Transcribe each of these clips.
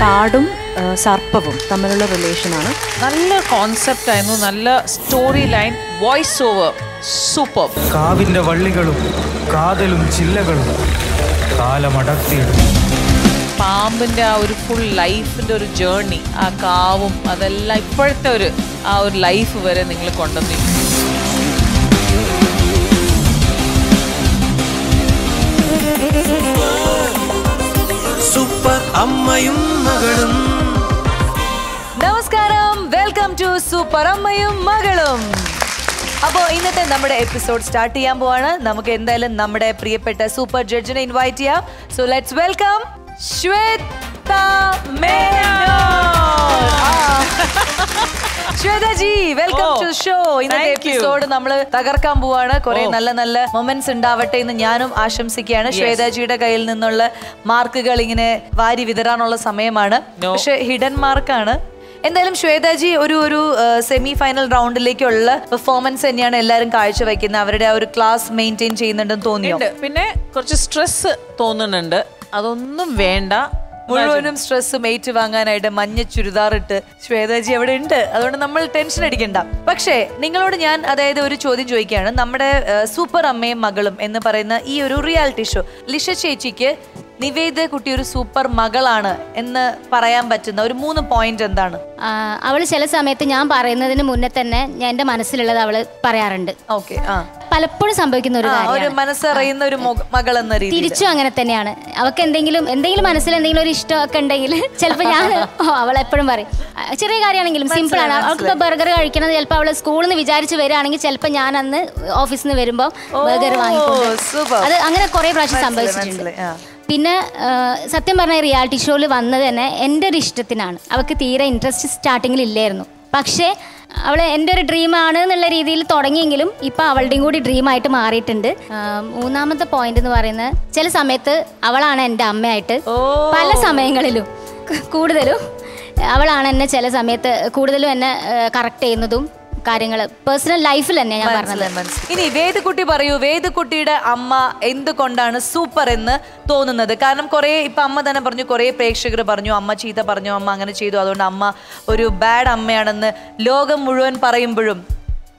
കാടും സർപ്പവും തമ്മിലുള്ള റിലേഷനാണ് നല്ല കോൺസെപ്റ്റ് ആയിരുന്നു. നല്ല story line voice over super കാവിന്റെ വള്ളികളും കാതലും ചില്ലകളും കാലമടർത്തിയെടുത്തു പാമ്പിന്റെ ആ ഒരു ഫുൾ ലൈഫിന്റെ ഒരു ജേർണി ആ കാവും അതെല്ലാം ഇപ്പോഴത്തെ ഒരു ആ ഒരു ലൈഫ് വരെ നിങ്ങൾ കൊണ്ടുവന്നു സൂപ്പർ അമ്മയും മകളും. നമസ്കാരം. വെൽക്കം ടു സൂപ്പർ അമ്മയും മകളും. അപ്പോൾ ഇന്നത്തെ നമ്മുടെ എപ്പിസോഡ് സ്റ്റാർട്ട് ചെയ്യാൻ പോവാണ്. നമുക്ക് എന്തായാലും നമ്മുടെ പ്രിയപ്പെട്ട സൂപ്പർ ജഡ്ജിനെ ഇൻവൈറ്റ് ചെയ്യാം. So let's welcome Shweta Menon. ആ. ശ്വേത വെൽക്കം ടു ഷോ ഇന്നത്തെ എപ്പിസോഡ് നമ്മൾ തകർക്കാൻ പോവാണ്. കുറെ Oh. നല്ല നല്ല മൊമെന്റ്സ് ഉണ്ടാവട്ടെ എന്ന് ഞാനും ആശംസിക്കുകയാണ്. ശ്വേതാജിയുടെ കയ്യിൽ നിന്നുള്ള മാർക്കുകൾ ഇങ്ങനെ വാരി വിതരാനുള്ള സമയമാണ്. പക്ഷെ ഹിഡൻ മാർക്കാണ് എന്തായാലും ശ്വേതാജി ഒരു ഒരു സെമി ഫൈനൽ റൗണ്ടിലേക്കുള്ള പെർഫോമൻസ് തന്നെയാണ് എല്ലാവരും കാഴ്ചവെക്കുന്നത്. അവരുടെ ആ ഒരു ക്ലാസ് മെയിന്റെയിൻ ചെയ്യുന്നുണ്ടെന്ന് തോന്നിയുണ്ട് പിന്നെ കുറച്ച് സ്ട്രെസ് തോന്നുന്നുണ്ട്. അതൊന്നും വേണ്ട. മുഴുവനും സ്ട്രെസ്സും മേറ്റ് വാങ്ങാനായിട്ട് മഞ്ഞ ചുരിദാറിട്ട് ശ്വേതാജി അവിടെ ഉണ്ട്. അതുകൊണ്ട് നമ്മൾ ടെൻഷൻ അടിക്കണ്ട. പക്ഷേ നിങ്ങളോട് ഞാൻ അതായത് ഒരു ചോദ്യം ചോദിക്കുകയാണ്. നമ്മുടെ സൂപ്പർ അമ്മയും മകളും എന്ന് പറയുന്ന ഈ ഒരു റിയാലിറ്റി ഷോ ലിഷ ചേച്ചിക്ക് നിവേദ കുട്ടി ഒരു സൂപ്പർ മകളാണ് എന്ന് പറയാൻ പറ്റുന്ന ഒരു മൂന്ന് പോയിന്റ് എന്താണ്? അവൾ ചില സമയത്ത് ഞാൻ പറയുന്നതിന് മുന്നേ തന്നെ ഞാൻ എന്റെ മനസ്സിലുള്ളത് അവൾ പറയാറുണ്ട്. ഓക്കെ പലപ്പോഴും സംഭവിക്കുന്ന ഒരു മനസ്സറിയുന്ന ഒരു മകൾ എന്ന തിരിച്ചും അങ്ങനെ തന്നെയാണ്. അവൾക്ക് എന്തെങ്കിലും എന്തെങ്കിലും മനസ്സിൽ എന്തെങ്കിലും ഒരു ഇഷ്ടം ഒക്കെ ഉണ്ടെങ്കിൽ ചിലപ്പോൾ ഞാൻ അവൾ എപ്പോഴും പറയും. ചെറിയ കാര്യമാണെങ്കിലും സിമ്പിൾ ആണ്. അവൾക്ക് ഇപ്പോൾ ബർഗർ കഴിക്കണത് ചിലപ്പോൾ അവൾ സ്കൂളിൽ നിന്ന് വിചാരിച്ച് വരികയാണെങ്കിൽ ചിലപ്പോൾ ഞാൻ അന്ന് ഓഫീസിൽ നിന്ന് വരുമ്പോൾ ബർഗർ വാങ്ങി. അത് അങ്ങനെ കുറേ പ്രാവശ്യം സംഭവിച്ചിട്ടുണ്ട്. പിന്നെ സത്യം പറഞ്ഞ റിയാലിറ്റി ഷോയിൽ വന്നത് തന്നെ എന്റെ ഒരു ഇഷ്ടത്തിനാണ്. അവൾക്ക് തീരെ ഇൻട്രസ്റ്റ് സ്റ്റാർട്ടിങ്ങിൽ ഇല്ലായിരുന്നു. പക്ഷേ അവൾ എന്റെ ഒരു ഡ്രീമാണ് എന്നുള്ള രീതിയിൽ തുടങ്ങിയെങ്കിലും ഇപ്പം അവളുടെയും കൂടി ഡ്രീമായിട്ട് മാറിയിട്ടുണ്ട്. മൂന്നാമത്തെ പോയിന്റ് എന്ന് പറയുന്നത് ചില സമയത്ത് അവളാണ് എന്റെ അമ്മയായിട്ട് പല സമയങ്ങളിലും കൂടുതലും അവളാണ് എന്നെ ചില സമയത്ത് കൂടുതലും എന്നെ കറക്റ്റ് ചെയ്യുന്നതും കാര്യങ്ങൾ പേഴ്സണൽ ലൈഫിൽ തന്നെ ഞാൻ പറഞ്ഞത്. ഇനി വേദക്കുട്ടി പറയൂ വേദക്കുട്ടിയുടെ അമ്മ എന്തുകൊണ്ടാണ് സൂപ്പർ എന്ന് തോന്നുന്നത്? കാരണം കുറെ ഇപ്പൊ അമ്മ തന്നെ പറഞ്ഞു കുറെ പ്രേക്ഷകർ പറഞ്ഞു അമ്മ ചീത്ത പറഞ്ഞു അമ്മ അങ്ങനെ ചെയ്തു അതുകൊണ്ട് അമ്മ ഒരു ബാഡ് അമ്മയാണെന്ന് ലോകം മുഴുവൻ പറയുമ്പോഴും.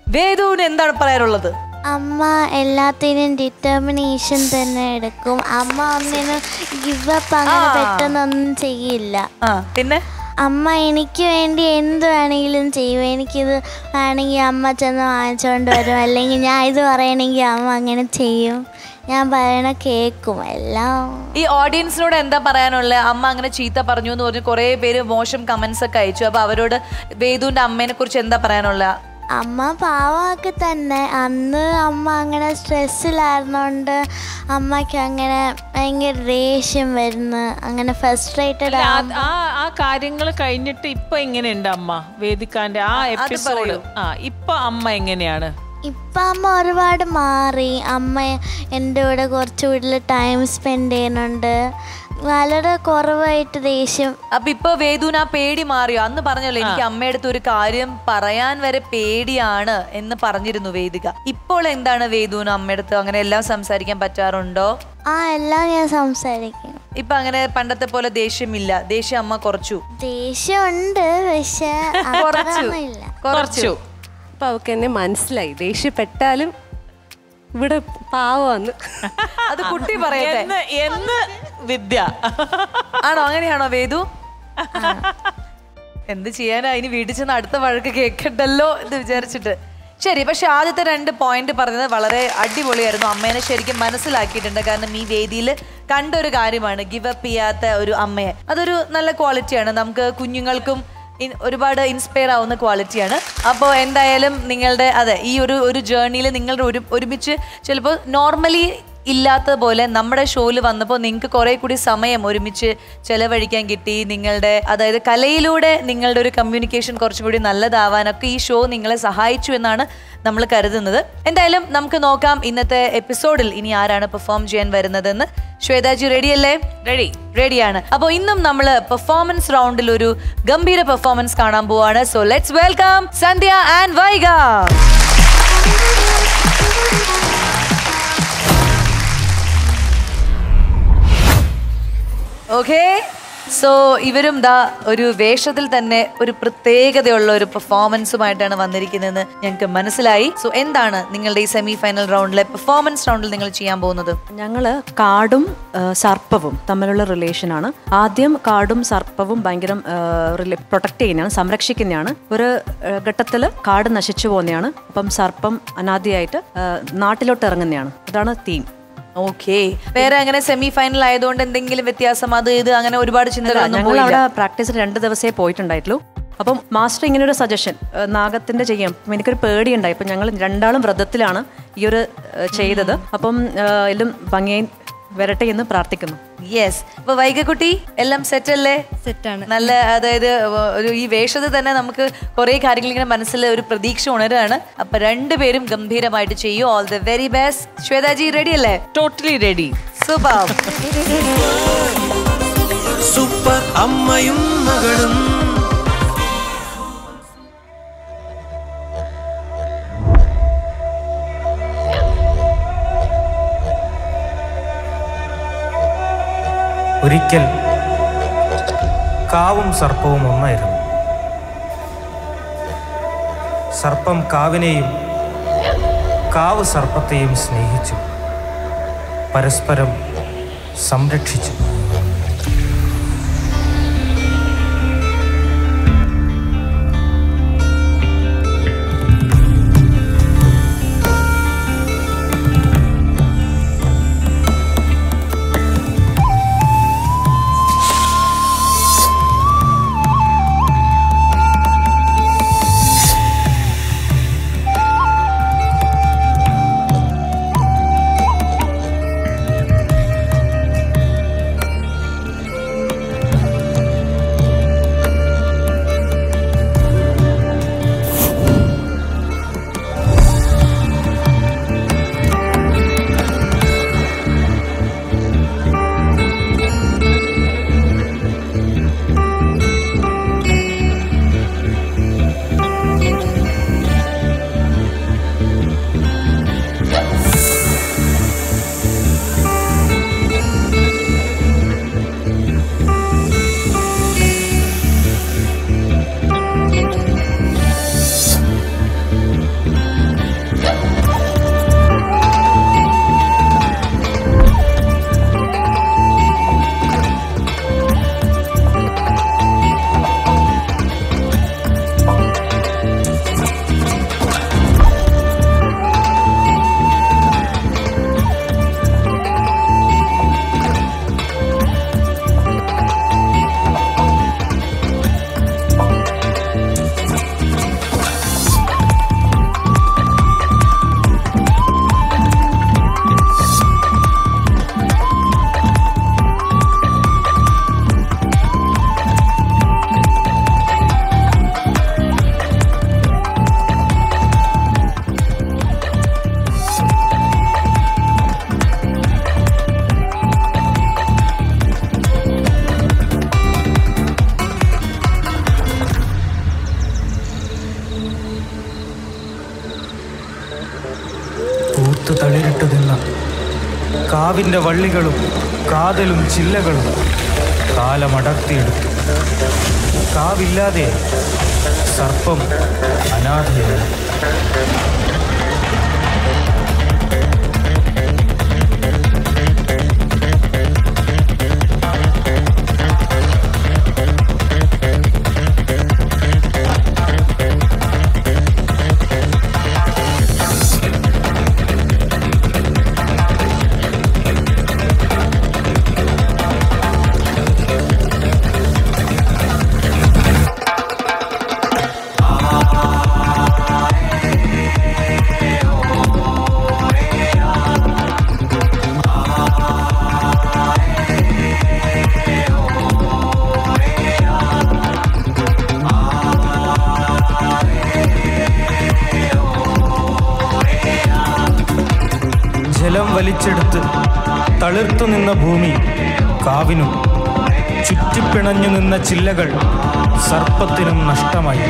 വേദുവിന് എന്താണ് പറയാനുള്ളത്? അമ്മ എല്ലാത്തിനും ഡിറ്റർമിനേഷൻ തന്നെ എടുക്കും. അമ്മ ഒന്നിനും ഗിവ് അപ്പ് അങ്ങനെ. പെട്ടെന്നൊന്നും ചെയ്യില്ല. ആ പിന്നെ? അമ്മ എനിക്ക് വേണ്ടി എന്ത് വേണമെങ്കിലും ചെയ്യും. എനിക്കിത് വേണമെങ്കിൽ അമ്മ ചെന്ന് വാങ്ങിച്ചുകൊണ്ട് വരും. അല്ലെങ്കിൽ ഞാൻ ഇത് പറയണമെങ്കിൽ അമ്മ അങ്ങനെ ചെയ്യും. ഞാൻ പറയണ കേക്കും എല്ലാം. ഈ ഓഡിയൻസിനോട് എന്താ പറയാനുള്ളത് അമ്മ അങ്ങനെ ചീത്ത പറഞ്ഞു എന്ന് പറഞ്ഞ് കുറെ പേര് മോശം കമന്റ്സ് ഒക്കെ അയച്ചു. അപ്പോൾ അവരോട് വേദുവിന്റെ അമ്മേനെ കുറിച്ച് എന്താ പറയാനുള്ളത് അമ്മ പാവമൊക്കെ തന്നെ. അന്ന് അമ്മ അങ്ങനെ സ്ട്രെസ്സിലായിരുന്നോണ്ട് അമ്മയ്ക്ക് അങ്ങനെ ഭയങ്കര ദേഷ്യം വരുന്നു. അങ്ങനെ ഫ്രസ്ട്രേറ്റഡ് ആ- കാര്യങ്ങൾ കഴിഞ്ഞിട്ട് ഇപ്പൊ എങ്ങനെയുണ്ട് അമ്മ? വേദിക്കാന്റെ ആ എപ്പിസോഡ് ആ ഇപ്പൊ അമ്മ എങ്ങനെയാണ്? ഇപ്പം അമ്മ ഒരുപാട് മാറി. അമ്മ എന്റെ കൂടെ കുറച്ച് വീട്ടിൽ ടൈം സ്പെൻഡ് ചെയ്യുന്നുണ്ട്. വളരെ കുറവായിട്ട് ദേഷ്യം. അപ്പൊ ഇപ്പൊ വേദുന പേടി മാറിയോ? അന്ന് പറഞ്ഞല്ലോ എനിക്ക് അമ്മയടുത്ത് ഒരു കാര്യം പറയാൻ വരെ പേടിയാണ് എന്ന് പറഞ്ഞിരുന്നു വേദിക. ഇപ്പോൾ എന്താണ് വേദുന അമ്മയടുത്ത് അങ്ങനെ എല്ലാം സംസാരിക്കാൻ പറ്റാറുണ്ടോ? ആ എല്ലാം ഞാൻ സംസാരിക്കും. ഇപ്പൊ അങ്ങനെ പണ്ടത്തെ പോലെ ദേഷ്യമില്ല. ദേഷ്യം അമ്മ കുറച്ചു. ദേഷ്യമുണ്ട് പക്ഷെ കുറച്ചു. കുറച്ചു. അപ്പൊ അവക്ക് എന്നെ മനസ്സിലായി. ദേഷ്യപ്പെട്ടാലും ഇവിടെ പാവാന്ന്. അത് കുട്ടി പറയട്ടെ. എന്ന് വിദ്യ. ആണോ? അങ്ങനെയാണോ വേദു? എന്ത് ചെയ്യാനാ? ഇനി വീട്ടിൽ ചെന്ന് അടുത്ത വഴക്ക് കേൾക്കണ്ടല്ലോ എന്ന് വിചാരിച്ചിട്ട്. ശരി പക്ഷെ ആദ്യത്തെ രണ്ട് പോയിന്റ് പറഞ്ഞത് വളരെ അടിപൊളിയായിരുന്നു. അമ്മേനെ ശരിക്കും മനസ്സിലാക്കിയിട്ടുണ്ട്. കാരണം ഈ വേദിയിൽ കണ്ടൊരു കാര്യമാണ് ഗിവ് അപ്പ് ചെയ്യാത്ത ഒരു അമ്മയെ. അതൊരു നല്ല ക്വാളിറ്റിയാണ് നമുക്ക് കുഞ്ഞുങ്ങൾക്കും ഒരുപാട് ഇൻസ്പയർ ആവുന്ന ക്വാളിറ്റിയാണ് അപ്പോൾ എന്തായാലും നിങ്ങളുടെ അതെ ഈ ഒരു ഒരു ജേർണിയിൽ നിങ്ങളുടെ ഒരു ഒരുമിച്ച് ചിലപ്പോൾ നോർമലി ഇല്ലാത്ത പോലെ നമ്മുടെ ഷോയിൽ വന്നപ്പോൾ നിങ്ങൾക്ക് കുറേ കൂടി സമയം ഒരുമിച്ച് ചെലവഴിക്കാൻ കിട്ടി. നിങ്ങളുടെ അതായത് കലയിലൂടെ നിങ്ങളുടെ ഒരു കമ്മ്യൂണിക്കേഷൻ കുറച്ചും കൂടി നല്ലതാവാനൊക്കെ ഈ ഷോ നിങ്ങളെ സഹായിച്ചു എന്നാണ് നമ്മൾ കരുതുന്നത്. എന്തായാലും നമുക്ക് നോക്കാം ഇന്നത്തെ എപ്പിസോഡിൽ ഇനി ആരാണ് പെർഫോം ചെയ്യാൻ വരുന്നതെന്ന്. ശ്വേതാജി റെഡി അല്ലേ? റെഡി റെഡിയാണ് അപ്പോൾ ഇന്നും നമ്മൾ പെർഫോമൻസ് റൗണ്ടിൽ ഒരു ഗംഭീര പെർഫോമൻസ് കാണാൻ പോവാണ്. So let's welcome Sandhya and Vaiga. Okay so ഇവരും ദാ ഒരു വേഷത്തിൽ തന്നെ ഒരു പ്രത്യേകതയുള്ള ഒരു പെർഫോമൻസുമായിട്ടാണ് വന്നിരിക്കുന്നതെന്ന് ഞങ്ങൾക്ക് മനസ്സിലായി. സോ എന്താണ് നിങ്ങളുടെ ഈ സെമി ഫൈനൽ റൗണ്ടിലെ പെർഫോമൻസ് റൗണ്ടിൽ നിങ്ങൾ ചെയ്യാൻ പോകുന്നത്? ഞങ്ങൾ കാടും സർപ്പവും തമ്മിലുള്ള റിലേഷൻ ആണ്. ആദ്യം കാടും സർപ്പവും ഭയങ്കര പ്രൊട്ടക്ട് ചെയ്യുന്നതാണ് സംരക്ഷിക്കുന്നതാണ്. ഒരു ഘട്ടത്തിൽ കാട് നശിച്ചു പോകുന്നതാണ്. അപ്പം സർപ്പം അനാദിയായിട്ട് നാട്ടിലോട്ട് ഇറങ്ങുന്നതാണ്. അതാണ് തീം ഓക്കെ വേറെ അങ്ങനെ സെമി ഫൈനൽ ആയതുകൊണ്ട് എന്തെങ്കിലും വ്യത്യാസം അത് ഇത് അങ്ങനെ ഒരുപാട് ചിന്തകളൊന്നും അവിടെ പ്രാക്ടീസിന് രണ്ട് ദിവസമേ പോയിട്ടുണ്ടായിട്ടുള്ളൂ. അപ്പം മാസ്റ്റർ ഇങ്ങനെ ഒരു സജഷൻ നാഗത്തിന്റെ ചെയ്യാം എനിക്കൊരു പേടിയുണ്ടായി. അപ്പം ഞങ്ങൾ രണ്ടാളും വ്രതത്തിലാണ് ഈ ഒരു ചെയ്തത്. അപ്പം എല്ലാം ഭംഗിയായി വരട്ടെ എന്ന് പ്രാർത്ഥിക്കുന്നു. യെസ് അപ്പൊ വൈകക്കുട്ടി എല്ലാം സെറ്റ് അല്ലേ സെറ്റാണ്. നല്ല അതായത് ഒരു ഈ വേഷത തന്നെ നമുക്ക് കുറെ കാര്യങ്ങൾ ഇങ്ങനെ മനസ്സിൽ ഒരു പ്രതീക്ഷ ഉണരാണ്. അപ്പൊ രണ്ടുപേരും ഗംഭീരമായിട്ട് ചെയ്യൂ. All the very best Shwetaji ready അല്ലേ? ടോട്ടലി റെഡി സൂപ്പർ സൂപ്പർ അമ്മയും മകളും ഒരിക്കൽ കാവും സർപ്പവും ഒന്നായിരുന്നു. സർപ്പം കാവിനെയും കാവ് സർപ്പത്തെയും സ്നേഹിച്ചു. പരസ്പരം സംരക്ഷിച്ചു. തളിരിട്ടു നിന്ന കാവിന്റെ വള്ളികളും കാതലും ചില്ലകളും കാലമടർത്തിയെടുത്തു. കാവില്ലാതെ സർപ്പം അനാഥയായി തളിർത്തു നിന്ന ഭൂമി കാവിനും ചുറ്റിപ്പിണഞ്ഞു നിന്ന ചില്ലകൾ സർപ്പത്തിനും നഷ്ടമായി.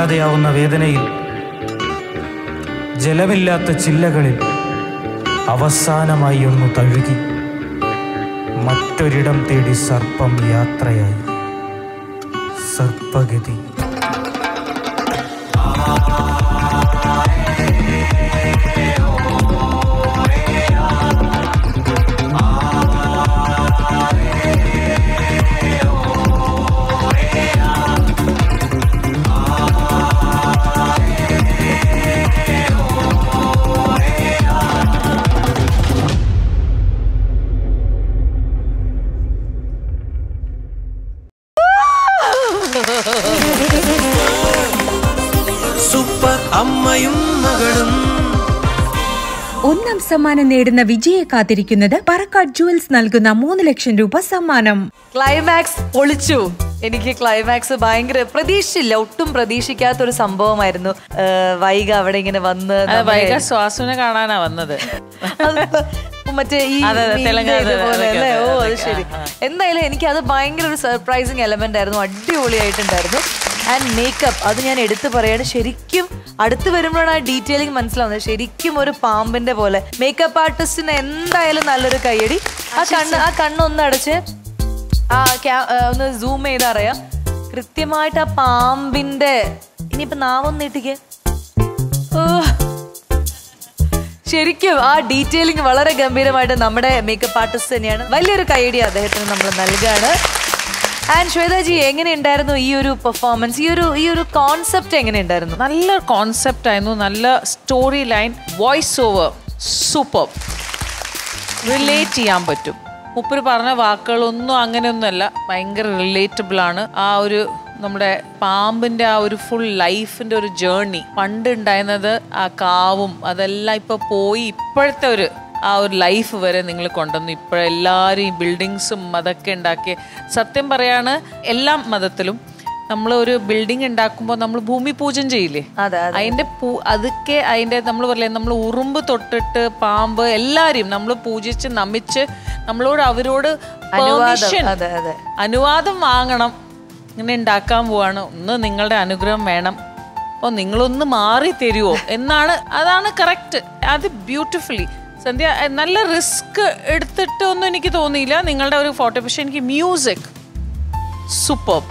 പരസ്പരമില്ലാതെയാവുന്ന വേദനയിൽ ജലമില്ലാത്ത ചില്ലകളിൽ അവസാനമായി ഒന്ന് തഴുകി മറ്റൊരിടം തേടി സർപ്പം യാത്രയായി. സർപ്പഗതി. സമ്മാനം നേടുന്ന വിജയെ കാത്തിരിക്കുന്നത് പറക്കാട് ജുവൽസ് നൽകുന്ന മൂന്ന് ലക്ഷം രൂപ സമ്മാനം. ക്ലൈമാക്സ് ഒളിച്ചു. എനിക്ക് ക്ലൈമാക്സ് ഭയങ്കര പ്രതീക്ഷിച്ചില്ല ഒട്ടും പ്രതീക്ഷിക്കാത്ത ഒരു സംഭവമായിരുന്നു വൈഗ അവിടെ ഇങ്ങനെ വന്ന് വൈഗ ശ്വാസുവിനെ കാണാനാ വന്നത്. മറ്റേ ഈ? ഓ അത് ശരി. എന്തായാലും എനിക്ക് അത് ഭയങ്കര ഒരു സർപ്രൈസിങ് എലമെന്റ് ആയിരുന്നു. അടിപൊളിയായിട്ടുണ്ടായിരുന്നു. ആൻഡ് മേക്കപ്പ് അത് ഞാൻ എടുത്തു പറയാണ്. ശരിക്കും അടുത്ത് വരുമ്പോഴാണ് ആ ഡീറ്റെയിലിംഗ് മനസ്സിലാവുന്നത്. ശരിക്കും ഒരു പാമ്പിന്റെ പോലെ. മേക്കപ്പ് ആർട്ടിസ്റ്റിന് എന്തായാലും നല്ലൊരു കയ്യടി. ആ കണ്ണ് ആ കണ്ണൊന്ന് അടച്ച് ആ ഒന്ന് സൂം ചെയ്ത് അറിയാം. കൃത്യമായിട്ട് ആ പാമ്പിന്റെ ഇനിയിപ്പോ നാവൊന്ന് നീട്ടിക്കേ. ഓ. ശരിക്കും ആ ഡീറ്റെയിലിംഗ് വളരെ ഗംഭീരമായിട്ട് നമ്മുടെ മേക്കപ്പ് ആർട്ടിസ്റ്റ് തന്നെയാണ്. വലിയൊരു കൈഡിയ അദ്ദേഹത്തിന് നമ്മൾ നൽകുകയാണ് ആൻഡ് ശ്വേതാജി എങ്ങനെ ഉണ്ടായിരുന്നു ഈ ഒരു പെർഫോമൻസ് ഈ ഒരു ഈ ഒരു കോൺസെപ്റ്റ് എങ്ങനെ ഉണ്ടായിരുന്നു നല്ല കോൺസെപ്റ്റ് ആയിരുന്നു. നല്ല story line voice over super relate ചെയ്യാൻ പറ്റും. മുപ്പര് പറഞ്ഞ വാക്കുകളൊന്നും അങ്ങനെയൊന്നുമല്ല. ഭയങ്കര റിലേറ്റബിൾ ആണ്. ആ ഒരു നമ്മുടെ പാമ്പിന്റെ ആ ഒരു ഫുൾ ലൈഫിന്റെ ഒരു ജേർണി പണ്ട് ഉണ്ടായിരുന്നത് ആ കാവും അതെല്ലാം ഇപ്പൊ പോയി. ഇപ്പോഴത്തെ ഒരു ആ ഒരു ലൈഫ് വരെ നിങ്ങൾ കൊണ്ടുവന്നു. ഇപ്പോഴെല്ലാവരും ഈ ബിൽഡിങ്സും അതൊക്കെ ഉണ്ടാക്കി സത്യം പറയാണ് എല്ലാ മതത്തിലും നമ്മൾ ഒരു ബിൽഡിംഗ് ഉണ്ടാക്കുമ്പോൾ നമ്മൾ ഭൂമി പൂജം ചെയ്യില്ലേ? അതെ, അതെ. അതിന്റെ പൂ അതൊക്കെ അതിന്റെ നമ്മൾ പറയില്ലേ നമ്മൾ ഉറുമ്പ് തൊട്ടിട്ട് പാമ്പ് എല്ലാരെയും നമ്മൾ പൂജിച്ച് നമിച്ച് നമ്മളോട് അവരോട് അനുവാദം, വാങ്ങണം. ഇങ്ങനെ ഉണ്ടാക്കാൻ പോവാണ്. ഒന്ന് നിങ്ങളുടെ അനുഗ്രഹം വേണം. അപ്പോൾ നിങ്ങളൊന്ന് മാറി തരുമോ എന്നാണ് അതാണ് കറക്റ്റ് അത് ബ്യൂട്ടിഫുള്ളി സന്ധ്യ നല്ല റിസ്ക് എടുത്തിട്ടൊന്നും എനിക്ക് തോന്നിയില്ല. നിങ്ങളുടെ ഒരു ഫോട്ടോ പക്ഷേ എനിക്ക് മ്യൂസിക് സൂപ്പർ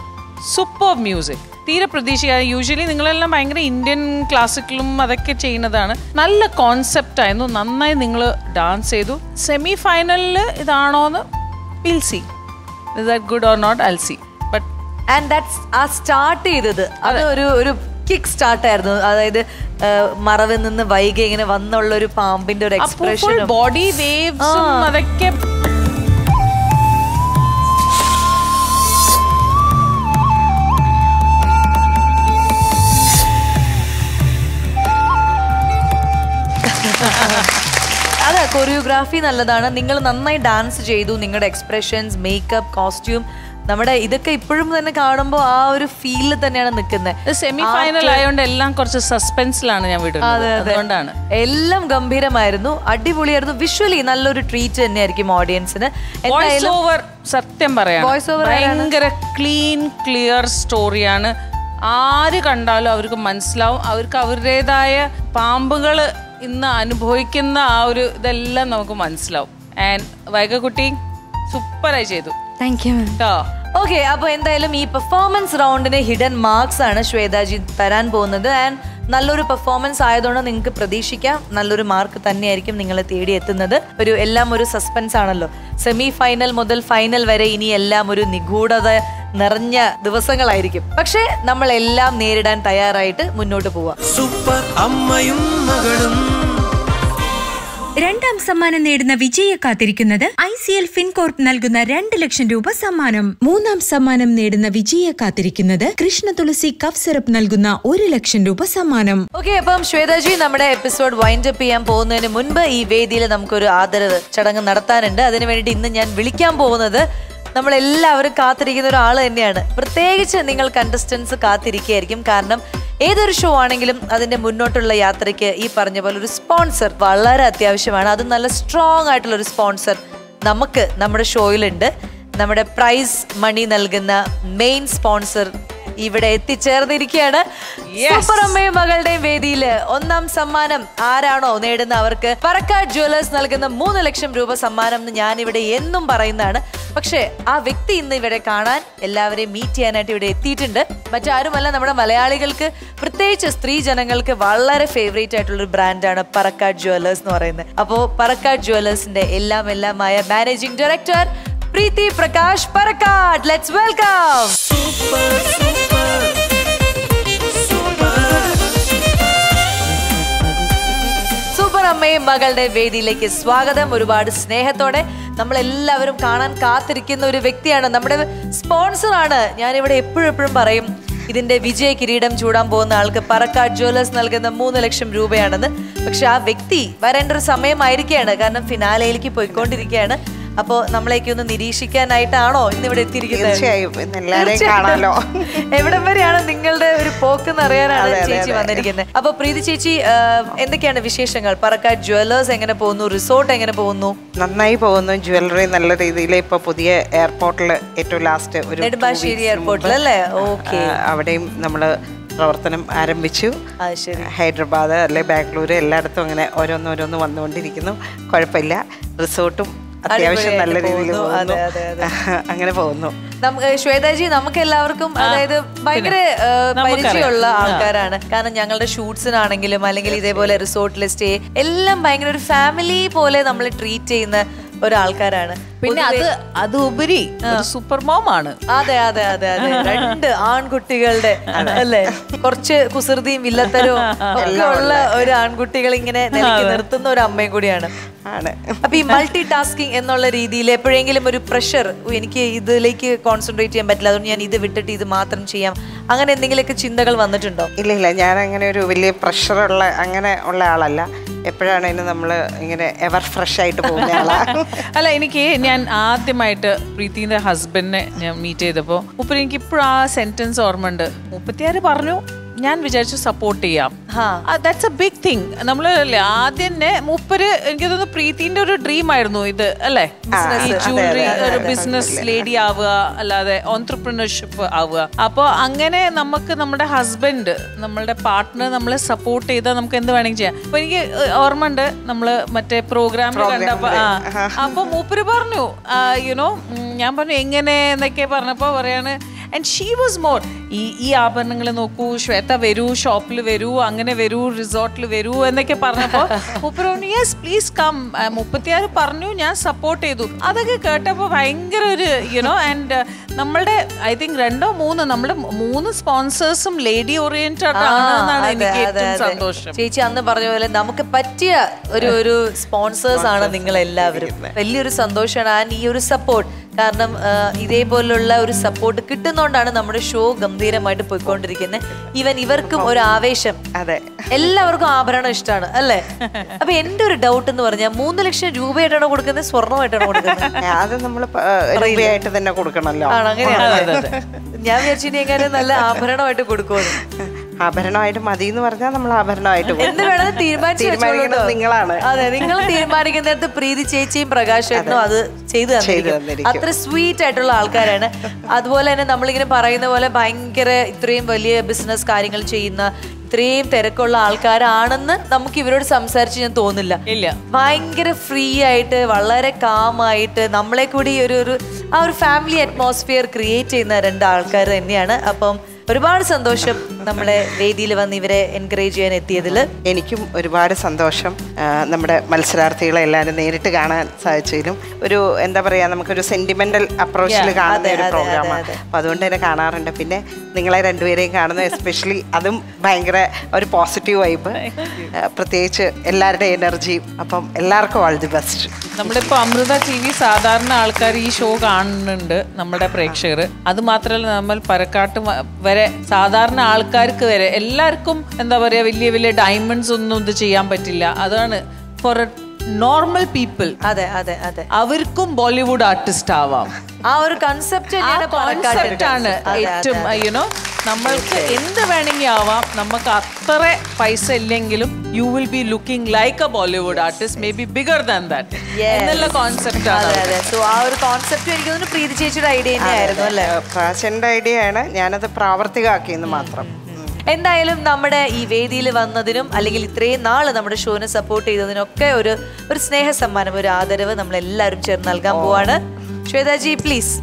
സൂപ്പർ മ്യൂസിക്. തീരെ പ്രതീക്ഷിക്കാതെ. യൂഷ്വലി നിങ്ങളെല്ലാം ഭയങ്കര ഇന്ത്യൻ ക്ലാസിക്കലും അതൊക്കെ ചെയ്യുന്നതാണ്. നല്ല കോൺസെപ്റ്റ് ആയിരുന്നു. നന്നായി നിങ്ങൾ ഡാൻസ് ചെയ്തു. സെമി ഫൈനലിൽ ഇതാണോന്ന് will she is that good or not Al she but and that's a start ചെയ്തത്. അത്. ഒരു ഒരു കിക്ക് സ്റ്റാർട്ട് ആയിരുന്നു. അതായത് മറവിൽ നിന്ന് വൈകി ഇങ്ങനെ വന്നുള്ള ഒരു പാമ്പിന്റെ ഒരു എക്സ്പ്രഷൻ ബോഡി വേവ്സും അതൊക്കെ അതെ കൊറിയോഗ്രാഫി നല്ലതാണ്. നിങ്ങൾ നന്നായി ഡാൻസ് ചെയ്തു. നിങ്ങളുടെ എക്സ്പ്രഷൻസ് മേക്കപ്പ് കോസ്റ്റ്യൂം നമ്മുടെ ഇതൊക്കെ ഇപ്പോഴും തന്നെ കാണുമ്പോൾ ആ ഒരു ഫീലിൽ തന്നെയാണ് നിൽക്കുന്നത് സെമി ഫൈനൽ ആയതുകൊണ്ട് എല്ലാം കുറച്ച് സസ്പെൻസിലാണ് ഞാൻ വിടുന്നത്. അതുകൊണ്ടാണ്. എല്ലാം ഗംഭീരമായിരുന്നു. അടിപൊളിയായിരുന്നു. വിഷ്വലി നല്ലൊരു ട്രീറ്റ് തന്നെയായിരിക്കും ഓഡിയൻസിന് ഓവർ സത്യം പറയാം വോയിസ് ഓവർ ഭയങ്കര ക്ലീൻ ക്ലിയർ സ്റ്റോറിയാണ് ആര് കണ്ടാലും അവർക്ക് മനസ്സിലാവും. അവർക്ക് അവരുടേതായ പാമ്പുകൾ ഇന്ന് അനുഭവിക്കുന്ന ആ ഒരു ഇതെല്ലാം നമുക്ക് മനസ്സിലാവും. ആൻഡ് വൈകക്കുട്ടി സൂപ്പറായി ചെയ്തു. താങ്ക് യു കേട്ടോ ഓക്കെ അപ്പൊ എന്തായാലും ഈ പെർഫോമൻസ് റൗണ്ടിന് ഹിഡൻ മാർക്സ് ആണ് ശ്വേതാജി തരാൻ പോകുന്നത്. ആൻഡ് നല്ലൊരു പെർഫോമൻസ് ആയതുകൊണ്ട് നിങ്ങൾക്ക് പ്രതീക്ഷിക്കാം. നല്ലൊരു മാർക്ക് തന്നെയായിരിക്കും നിങ്ങൾ തേടി എത്തുന്നത്. ഒരു എല്ലാം ഒരു സസ്പെൻസ് ആണല്ലോ. സെമി ഫൈനൽ മുതൽ ഫൈനൽ വരെ ഇനി എല്ലാം ഒരു നിഗൂഢത നിറഞ്ഞ ദിവസങ്ങളായിരിക്കും. പക്ഷേ നമ്മൾ എല്ലാം നേരിടാൻ തയ്യാറായിട്ട് മുന്നോട്ട് പോവാം. സൂപ്പർ അമ്മയും മകളും രണ്ടാം സമ്മാനം നേടുന്ന വിജയെ കാത്തിരിക്കുന്നത് ഐ സി എൽ ഫിൻകോർപ്പ് നൽകുന്ന രണ്ട് ലക്ഷം രൂപ സമ്മാനം. മൂന്നാം സമ്മാനം നേടുന്ന വിജയെ കാത്തിരിക്കുന്നത് കൃഷ്ണ തുളസി കഫ് സിറപ്പ് നൽകുന്ന ഒരു ലക്ഷം രൂപ സമ്മാനം. ഓക്കെ അപ്പം ശ്വേതാജി നമ്മുടെ എപ്പിസോഡ് വൈൻഡ് അപ്പ് ചെയ്യാൻ പോകുന്നതിന് മുൻപ് ഈ വേദിയിൽ നമുക്കൊരു ആദരവ് ചടങ്ങ് നടത്താനുണ്ട്. അതിനു വേണ്ടിയിട്ട് ഇന്ന് ഞാൻ വിളിക്കാൻ പോകുന്നത് നമ്മളെല്ലാവരും കാത്തിരിക്കുന്ന ഒരാൾ തന്നെയാണ്. പ്രത്യേകിച്ച് നിങ്ങൾ കണ്ടസ്റ്റൻസ് കാത്തിരിക്കുകയായിരിക്കും. കാരണം ഏതൊരു ഷോ ആണെങ്കിലും അതിന്റെ മുന്നോട്ടുള്ള യാത്രയ്ക്ക് ഈ പറഞ്ഞ പോലെ ഒരു സ്പോൺസർ വളരെ അത്യാവശ്യമാണ്. അത് നല്ല സ്ട്രോങ് ആയിട്ടുള്ള ഒരു സ്പോൺസർ നമുക്ക് നമ്മുടെ ഷോയിലുണ്ട് നമ്മുടെ പ്രൈസ് മണി നൽകുന്ന മെയിൻ സ്പോൺസർ ഇവിടെ എത്തിച്ചേർന്നിരിക്കുകയാണ്. സൂപ്പറമ്മയും മകളുടെയും വേദിയിൽ ഒന്നാം സമ്മാനം ആരാണോ നേടുന്ന അവർക്ക് പറക്കാട് ജ്വല്ലേഴ്സ് നൽകുന്ന മൂന്ന് ലക്ഷം രൂപ സമ്മാനം എന്ന് ഞാൻ ഇവിടെ എന്നും പറയുന്നതാണ്. പക്ഷേ ആ വ്യക്തി ഇന്ന് ഇവിടെ കാണാൻ എല്ലാവരെയും മീറ്റ് ചെയ്യാനായിട്ട് ഇവിടെ എത്തിയിട്ടുണ്ട്. മറ്റാരുമല്ല നമ്മുടെ മലയാളികൾക്ക് പ്രത്യേകിച്ച് സ്ത്രീ ജനങ്ങൾക്ക് വളരെ ഫേവറേറ്റ് ആയിട്ടുള്ള ഒരു ബ്രാൻഡാണ് പറക്കാട് ജ്വല്ലേഴ്സ് എന്ന് പറയുന്നത്. അപ്പോൾ പറക്കാട് ജ്വല്ലേഴ്സിന്റെ എല്ലാം എല്ലാമായ managing director Preethi Prakash Parakkat let's welcome super അമ്മയും മകളുടെ വേദിയിലേക്ക് സ്വാഗതം. ഒരുപാട് സ്നേഹത്തോടെ നമ്മൾ എല്ലാവരും കാണാൻ കാത്തിരിക്കുന്ന ഒരു വ്യക്തിയാണ്. നമ്മുടെ സ്പോൺസർ ആണ്. ഞാൻ ഇവിടെ എപ്പോഴും എപ്പോഴും പറയും ഇതിന്റെ വിജയ കിരീടം ചൂടാൻ പോകുന്ന ആൾക്ക് പറക്കാട് ജ്വല്ലേഴ്സ് നൽകുന്ന മൂന്ന് ലക്ഷം രൂപയാണെന്ന്. പക്ഷെ ആ വ്യക്തി വരേണ്ട ഒരു സമയമായിരിക്കുകയാണ്. കാരണം ഫിനാലയിലേക്ക് പോയിക്കൊണ്ടിരിക്കുകയാണ്. അപ്പോ നമ്മളേക്ക് ഒന്ന് നിരീക്ഷിക്കാനായിട്ടാണോ ഇന്ന് ഇവിടെ എത്തിയിരിക്കുന്നത്? തീർച്ചയായും. കാണാലോ. എവിടം വരെയാണ് നിങ്ങളുടെ ഒരു പോക്ക് എന്ന് അറിയാനാണ് അതെ, അതെ, ചേച്ചി വന്നിരിക്കുന്നത്. അപ്പൊ പ്രീതി ചേച്ചി എന്തൊക്കെയാണ് വിശേഷങ്ങൾ? പറക്കാട് ജ്വല്ലേഴ്സ് എങ്ങനെ പോകുന്നു? റിസോർട്ട് എങ്ങനെ പോകുന്നു? നന്നായി പോകുന്നു. ജ്വല്ലറി നല്ല രീതിയിൽ ഇപ്പൊ പുതിയ എയർപോർട്ടിൽ ഏറ്റവും ലാസ്റ്റ് ഒരു നെടുമ്പാശ്ശേരി എയർപോർട്ടിൽ അല്ലേ? ഓക്കെ. അവിടെയും നമ്മൾ പ്രവർത്തനം ആരംഭിച്ചു. ഹൈദരാബാദ് അല്ലെ ബാംഗ്ലൂർ എല്ലായിടത്തും അങ്ങനെ ഓരോന്നോരോന്ന് വന്നുകൊണ്ടിരിക്കുന്നു. കുഴപ്പമില്ല. റിസോർട്ടും അത്യാവശ്യം നല്ല രീതിയിൽ അങ്ങനെ പോകുന്നു. ശ്വേതാജി നമുക്ക് എല്ലാവർക്കും അതായത് ഭയങ്കര. പരിചയമുള്ള. ആൾക്കാരാണ്. കാരണം ഞങ്ങളുടെ ഷൂട്ട്സിനാണെങ്കിലും അല്ലെങ്കിൽ ഇതേപോലെ റിസോർട്ടിലെ സ്റ്റേ എല്ലാം ഭയങ്കര ഒരു ഫാമിലി പോലെ നമ്മൾ ട്രീറ്റ് ചെയ്യുന്ന ഒരാൾക്കാരാണ്. പിന്നെ അത് അത് ഉപരി ഒരു സൂപ്പർ മോം ആണ് അതെ അതെ അതെ അതെ. രണ്ട് ആൺകുട്ടികളുടെ അല്ലേ? കുറച്ച് കുസൃതിയും വില്ലത്തരവും ഒക്കെ ഉള്ള ഒരു ആൺകുട്ടികൾ ഇങ്ങനെ നിർത്തുന്ന ഒരു അമ്മയും കൂടിയാണ്. ആണ്. അപ്പൊ ഈ മൾട്ടി ടാസ്കിങ് എന്നുള്ള രീതിയിൽ എപ്പോഴെങ്കിലും ഒരു പ്രഷർ എനിക്ക് ഇതിലേക്ക് കോൺസെൻട്രേറ്റ് ചെയ്യാൻ പറ്റില്ല അതുകൊണ്ട് ഞാൻ ഇത് വിട്ടിട്ട് ഇത് മാത്രം ചെയ്യാം. അങ്ങനെ എന്തെങ്കിലുമൊക്കെ ചിന്തകൾ വന്നിട്ടുണ്ടോ? ഇല്ല ഇല്ല. ഞാൻ അങ്ങനെ ഒരു വലിയ പ്രഷറുള്ള അങ്ങനെ ഉള്ള ആളല്ല. എപ്പോഴാണേലും നമ്മൾ ഇങ്ങനെ എവർ ഫ്രഷ് ആയിട്ട് പോകുന്ന അല്ല എനിക്ക് ഞാൻ ആദ്യമായിട്ട് പ്രീതിന്റെ ഹസ്ബൻഡിനെ ഞാൻ മീറ്റ് ചെയ്തപ്പോൾ മുപ്പര് എനിക്ക് ഇപ്പോഴും ആ സെന്റൻസ് ഓർമ്മ ഉണ്ട് മുപ്പത്തിയാറ് പറഞ്ഞു ഞാൻ വിചാരിച്ചു സപ്പോർട്ട് ചെയ്യാം. ദാറ്റ്സ് എ ബിഗ് തിങ് നമ്മൾ ആദ്യം തന്നെ മൂപ്പര് എനിക്ക് തോന്നുന്നു പ്രീതിന്റെ ഒരു ഡ്രീം ആയിരുന്നു ഇത് അല്ലേ? ഈ ജൂവലറി ഒരു ബിസിനസ് ലേഡി ആവുക അല്ലാതെ ഓൺട്രപ്രണർഷിപ്പ് ആവുക. അപ്പോൾ അങ്ങനെ നമുക്ക് നമ്മുടെ ഹസ്ബൻഡ് നമ്മളുടെ പാർട്ട്ണർ നമ്മളെ സപ്പോർട്ട് ചെയ്താൽ നമുക്ക് എന്ത് വേണമെങ്കിൽ ചെയ്യാം. അപ്പൊ എനിക്ക് ഓർമ്മ ഉണ്ട് നമ്മൾ മറ്റേ പ്രോഗ്രാമിൽ കണ്ടപ്പോ ആ അപ്പൊ മൂപ്പര് പറഞ്ഞു യുനോ ഞാൻ പറഞ്ഞു എങ്ങനെ? എന്നൊക്കെ പറഞ്ഞപ്പോ പറയാണ് ആൻഡ് ഷീ വാസ് മോർ ഈ ഈ ആഭരണങ്ങൾ നോക്കൂ ശ്വേത വരൂ ഷോപ്പിൽ വരൂ അങ്ങനെ വരൂ റിസോർട്ടിൽ വരൂ എന്നൊക്കെ പറഞ്ഞപ്പോൾ മൂപ്പര് പറഞ്ഞു യെസ് പ്ലീസ് കം മുപ്പത്തിയാറ് പറഞ്ഞു ഞാൻ സപ്പോർട്ട് ചെയ്തു. അതൊക്കെ കേട്ടപ്പോൾ ഭയങ്കര ഒരു യുനോ ആൻഡ് നമ്മളുടെ ഐ തിങ്ക് രണ്ടോ മൂന്ന് നമ്മുടെ മൂന്ന് സ്പോൺസേഴ്സും ലേഡി ഓറിയന്റഡ് ആണെന്നാണ് അതെ, എനിക്ക് ഏറ്റവും സന്തോഷം. ചേച്ചി അന്ന് പറഞ്ഞ പോലെ നമുക്ക് പറ്റിയ ഒരു ഒരു സ്പോൺസേഴ്സ് ആണ് നിങ്ങൾ എല്ലാവരും വലിയൊരു സന്തോഷമാണ്. ആൻഡ് ഈ ഒരു സപ്പോർട്ട് കാരണം ഇതേപോലുള്ള ഒരു സപ്പോർട്ട് കിട്ടുന്നോണ്ടാണ് നമ്മുടെ ഷോ ഗംഭീരമായിട്ട് പോയിക്കൊണ്ടിരിക്കുന്നത് ഇവൻ ഇവർക്കും ഒരു ആവേശം അതെ. എല്ലാവർക്കും ആഭരണം ഇഷ്ടമാണ് അല്ലേ? അപ്പൊ എന്റെ ഒരു ഡൗട്ട് എന്ന് പറഞ്ഞാൽ മൂന്ന് ലക്ഷം രൂപയായിട്ടാണോ കൊടുക്കുന്നത്? സ്വർണമായിട്ടാണോ കൊടുക്കുന്നത്? അത് നമ്മൾ രൂപയായിട്ട് തന്നെ കൊടുക്കണമല്ലോ ആണ്? അങ്ങനെയാണ്? ഞാൻ വിചാരിച്ചിട്ടുണ്ടെങ്കിൽ എങ്ങനെ നല്ല ആഭരണമായിട്ട് കൊടുക്കുമെന്ന് ആഭരണമായിട്ട് മതി എന്ന് പറഞ്ഞാൽ നമ്മൾ ആഭരണമായിട്ട്. എന്ത് വേണമെന്ന് തീരുമാനിക്കുന്നത് നിങ്ങളാണ്. അതെ നിങ്ങൾ തീരുമാനിക്കുന്നിടത്ത് പ്രീതി ചേച്ചിയും പ്രകാശ് ഏട്ടനും അത് ചെയ്തു തന്നിരിക്കും. അത്ര സ്വീറ്റ് ആയിട്ടുള്ള ആൾക്കാരാണ്. അതുപോലെ തന്നെ നമ്മളിങ്ങനെ പറയുന്ന പോലെ ഭയങ്കര ഇത്രയും വലിയ ബിസിനസ് കാര്യങ്ങൾ ചെയ്യുന്ന ഇത്രയും തിരക്കുള്ള ആൾക്കാരാണെന്ന് നമുക്ക് ഇവരോട് സംസാരിച്ച് ഞാൻ തോന്നില്ല. ഇല്ല. ഭയങ്കര ഫ്രീ ആയിട്ട് വളരെ കാമായിട്ട് നമ്മളെ കൂടി ഒരു ഒരു ആ ഒരു ഫാമിലി അറ്റ്മോസ്ഫിയർ ക്രിയേറ്റ് ചെയ്യുന്ന രണ്ട് ആൾക്കാർ തന്നെയാണ്. അപ്പം ഒരുപാട് സന്തോഷം. നമ്മളെ വേദിയിൽ വന്ന് ഇവരെ എൻകറേജ് ചെയ്യാൻ എത്തിയതിൽ എനിക്കും ഒരുപാട് സന്തോഷം. നമ്മുടെ മത്സരാർത്ഥികളെ എല്ലാവരും നേരിട്ട് കാണാൻ സാധിച്ചതിലും ഒരു എന്താ പറയുക നമുക്കൊരു സെന്റിമെന്റൽ അപ്രോച്ചിൽ കാണുന്ന ഒരു പ്രോഗ്രാം പ്രോഗ്രാമാണ്. അപ്പം അതുകൊണ്ട് തന്നെ കാണാറുണ്ട്. പിന്നെ നിങ്ങളെ രണ്ടുപേരെയും കാണുന്നത് എസ്പെഷ്യലി അതും ഭയങ്കര ഒരു പോസിറ്റീവ് വൈബ് പ്രത്യേകിച്ച് എല്ലാവരുടെ എനർജിയും അപ്പം എല്ലാവർക്കും ഓൾ ദി ബെസ്റ്റ് നമ്മളിപ്പോൾ അമൃത ടി വി സാധാരണ ആൾക്കാർ ഈ ഷോ കാണുന്നുണ്ട് നമ്മുടെ പ്രേക്ഷകർ. അത് മാത്രമല്ല നമ്മൾ പരക്കാട്ട് വരെ സാധാരണ ആൾക്കാർക്ക് വരെ എല്ലാവർക്കും എന്താ പറയുക വലിയ വലിയ ഡയമണ്ട്സ് ഒന്നും ഇത് ചെയ്യാൻ പറ്റില്ല. അതാണ് ഫോർ നോർമൽ പീപ്പിൾ അതെ അതെ അതെ. അവർക്കും ബോളിവുഡ് ആർട്ടിസ്റ്റ് ആവാം. ആ ഒരു കൺസെപ്റ്റ് കോൺസെപ്റ്റ് ആണ് ഏറ്റവും യുനോ നമ്മൾക്ക് എന്ത് വേണമെങ്കിൽ ആവാം. നമുക്ക് അത്ര പൈസ ഇല്ലെങ്കിലും you will be looking like a Bollywood artist may be bigger than that എന്നുള്ള കോൺസെപ്റ്റ് ആണ് അതെ സോ ആ ഒരു കോൺസെപ്റ്റ് എനിക്ക് പ്രീതി ചേച്ചിയുടെ ഐഡിയ തന്നെയായിരുന്നു അല്ലേ? ഫാഷന്റെ ഐഡിയ ആണ്. ഞാനത് പ്രാവർത്തികമാക്കിയെന്ന് മാത്രം. എന്തായാലും നമ്മുടെ ഈ വേദിയിൽ വന്നതിനും അല്ലെങ്കിൽ ഇത്രയും നാൾ നമ്മുടെ ഷോനെ സപ്പോർട്ട് ചെയ്തതിനൊക്കെ ഒരു ഒരു സ്നേഹ സമ്മാനം ഒരു ആദരവ് നമ്മൾ എല്ലാവരും ചേർന്ന് നൽകാൻ പോവാണ്. ശ്വേതാജി പ്ലീസ്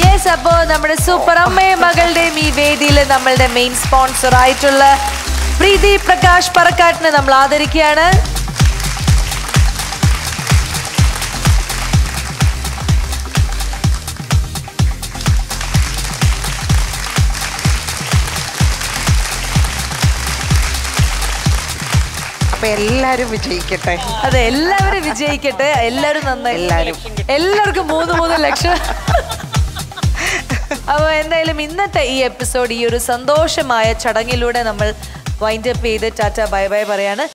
യെസ് അപ്പോ നമ്മുടെ സൂപ്പർ അമ്മയും മകളുടെയും ഈ വേദിയിൽ നമ്മളുടെ മെയിൻ സ്പോൺസർ ആയിട്ടുള്ള പ്രീതി പ്രകാശ് പറക്കാട്ടിനെ നമ്മൾ ആദരിക്കുകയാണ്. അപ്പൊ എല്ലാരും വിജയിക്കട്ടെ. അതെ എല്ലാവരും വിജയിക്കട്ടെ. എല്ലാവരും നന്നായി. എല്ലാവരും. എല്ലാവർക്കും മൂന്ന് മൂന്ന് ലക്ഷം. അപ്പോൾ എന്തായാലും ഇന്നത്തെ ഈ എപ്പിസോഡ് ഈ ഒരു സന്തോഷമായ ചടങ്ങിലൂടെ നമ്മൾ വൈൻഡപ്പ് ചെയ്ത് ടാറ്റ ബൈ ബൈ പറയാണ്.